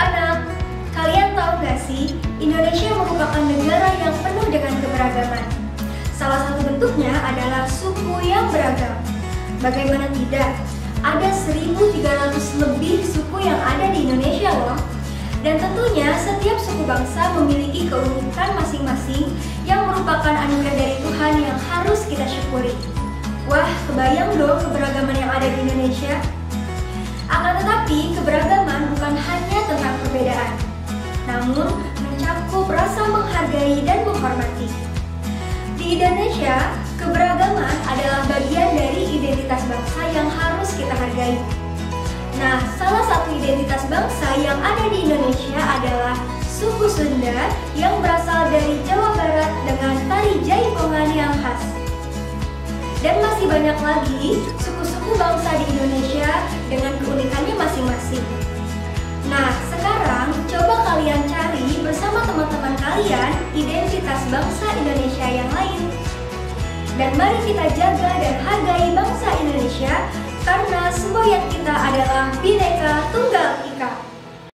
anak-anak, kalian tahu nggak sih, Indonesia merupakan negara yang penuh dengan keberagaman. Salah satu bentuknya adalah suku yang beragam. Bagaimana tidak? Ada 1.300 lebih suku yang ada di Indonesia loh. Dan tentunya setiap suku bangsa memiliki keunikan masing-masing yang merupakan anugerah dari Tuhan yang harus kita syukuri. Wah, kebayang dong keberagaman yang ada di Indonesia? Menghargai dan menghormati. Di Indonesia, keberagaman adalah bagian dari identitas bangsa yang harus kita hargai. Nah, salah satu identitas bangsa yang ada di Indonesia adalah suku Sunda yang berasal dari Jawa Barat dengan tari jaipongan yang khas. Dan masih banyak lagi suku-suku bangsa di Indonesia identitas bangsa Indonesia yang lain. Dan mari kita jaga dan hargai bangsa Indonesia karena semboyan kita adalah Ika.